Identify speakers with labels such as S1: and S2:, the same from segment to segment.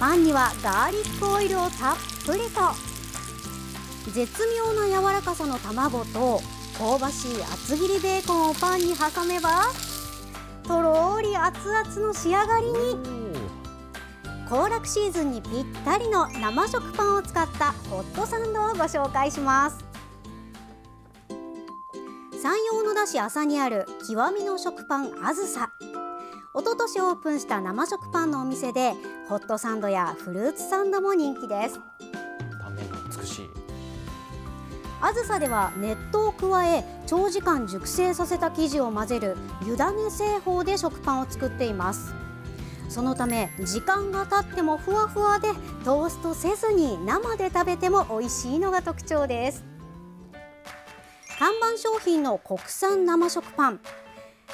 S1: パンにはガーリックオイルをたっぷりと。絶妙な柔らかさの卵と香ばしい厚切りベーコンをパンに挟めばとろーり熱々の仕上がりに。行楽シーズンにぴったりの生食パンを使ったホットサンドをご紹介します。山陽野田市朝にある極みの食パンあずさ。一昨年オープンした生食パンのお店でホットサンドやフルーツサンドも人気です。
S2: 断面が美しい。
S1: あずさでは熱湯を加え長時間熟成させた生地を混ぜる湯種製法で食パンを作っています。そのため時間が経ってもふわふわでトーストせずに生で食べても美味しいのが特徴です。看板商品の国産生食パン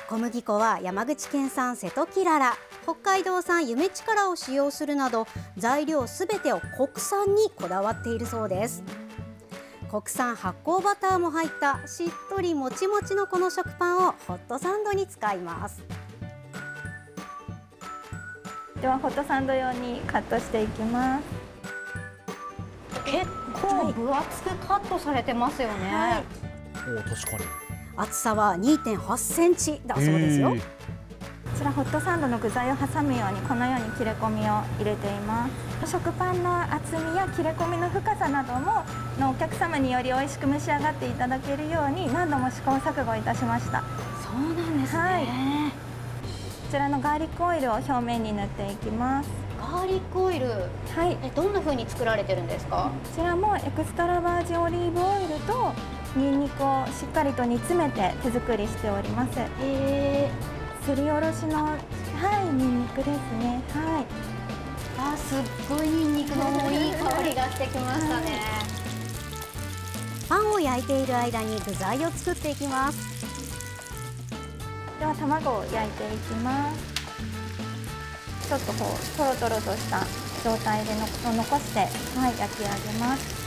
S1: 小麦粉は山口県産瀬戸きらら北海道産夢力を使用するなど材料すべてを国産にこだわっているそうです。国産発酵バターも入ったしっとりもちもちのこの食パンをホットサンドに使います。
S3: ではホットサンド用にカットしていきます。
S1: 結構分厚くカットされてますよね、はい、
S2: お確かに
S1: 厚さは2.8センチだそうですよ、こ
S3: ちらホットサンドの具材を挟むようにこのように切れ込みを入れています。食パンの厚みや切れ込みの深さなどものお客様により美味しく召し上がっていただけるように何度も試行錯誤いたしました。
S1: そうなんですね、はい。
S3: こちらのガーリックオイルを表面に塗っていきます
S1: ガーリックオイルはい。えどんな風に作られてるんですか？
S3: こちらもエクストラバージンオリーブオイルとニンニクをしっかりと煮詰めて手作りしております。へえすりおろしのはいニンニクですね。はい。
S1: あすっごいニンニクのいい 香りがしてきましたね、はい、パンを焼いている間に具材を作っていきます。
S3: では卵を焼いていきますちょっとこうとろとろとした状態での残して、はい、焼き上げます。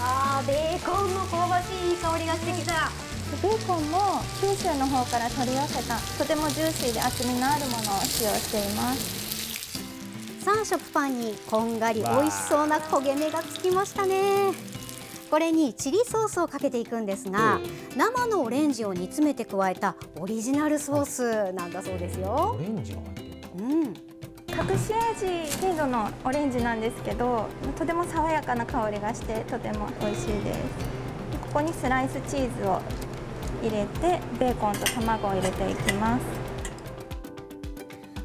S1: あーベーコンの香ばしいいい香りがしてきた。
S3: ベーコンも九州の方から取り寄せたとてもジューシーで厚みのあるものを使用しています。
S1: 3色パンにこんがり美味しそうな焦げ目がつきましたね。これにチリソースをかけていくんですが生のオレンジを煮詰めて加えたオリジナルソースなんだそうですよ。
S2: オレンジが入
S3: 隠し味程度のオレンジなんですけどとても爽やかな香りがしてとても美味しいです。ここにスライスチーズを入れてベーコンと卵を入れていきます。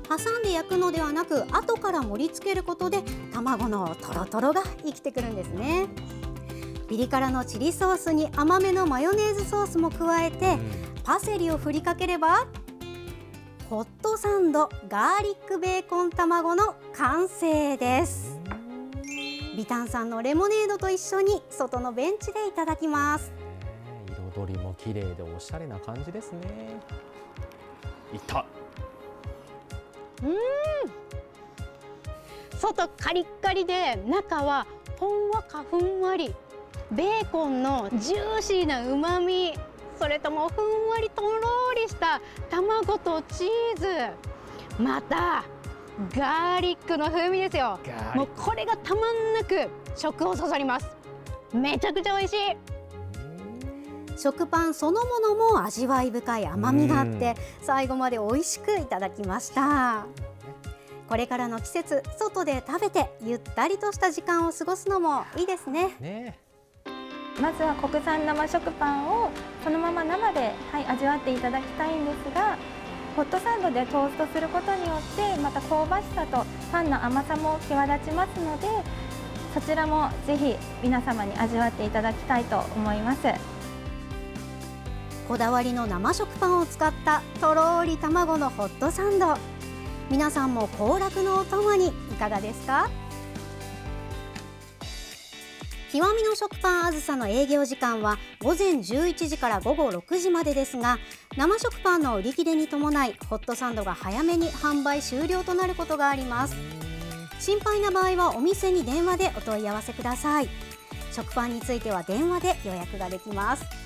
S1: 挟んで焼くのではなく後から盛り付けることで卵のとろとろが生きてくるんですね。ピリ辛のチリソースに甘めのマヨネーズソースも加えて、パセリを振りかければホットサンドガーリックベーコン卵の完成です。ビタンさんのレモネードと一緒に外のベンチでいただきます。
S2: 彩りも綺麗でおしゃれな感じですね。いった。
S1: うん。外カリッカリで中はほんわかふんわり。ベーコンのジューシーなうまみそれともふんわりとろりした卵とチーズ。またガーリックの風味ですよ。もうこれがたまんなく食をそそります。めちゃくちゃ美味しい。食パンそのものも味わい深い甘みがあって最後まで美味しくいただきました。これからの季節外で食べてゆったりとした時間を過ごすのもいいですね。ね
S3: まずは国産生食パンをそのまま生で、はい、味わっていただきたいんですがホットサンドでトーストすることによってまた香ばしさとパンの甘さも際立ちますのでそちらもぜひ皆様に味わっていただきたいと思います。
S1: こだわりの生食パンを使ったとろーり卵のホットサンド。皆さんも行楽のお供にいかがですか？極みの食パンあずさの営業時間は午前11時から午後6時までですが生食パンの売り切れに伴いホットサンドが早めに販売終了となることがあります。心配な場合はお店に電話でお問い合わせください。食パンについては電話で予約ができます。